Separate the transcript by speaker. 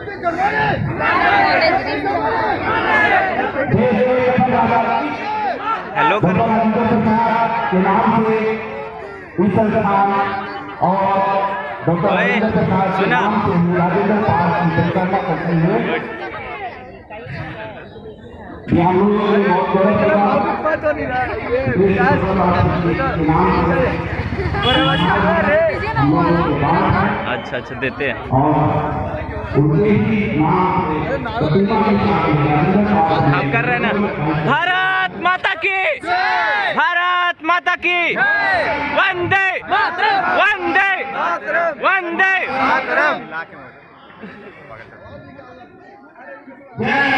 Speaker 1: Hello
Speaker 2: के नाम से इस संस्थान और डॉक्टर राजेंद्र प्रसाद के
Speaker 1: सुना।
Speaker 2: नाम से राजेंद्र पाल की परिक्रमा करते हुए ये हम लोग के बहुत गौरव की बात। देश के प्रधानमंत्री के नाम से। हम लोगों के बाद
Speaker 1: अच्छा अच्छा देते हैं।
Speaker 2: उनके
Speaker 1: आप कर रहे हैं ना। भारत माता की। भारत माता की। वंदे। वंदे। वंदे।
Speaker 2: जय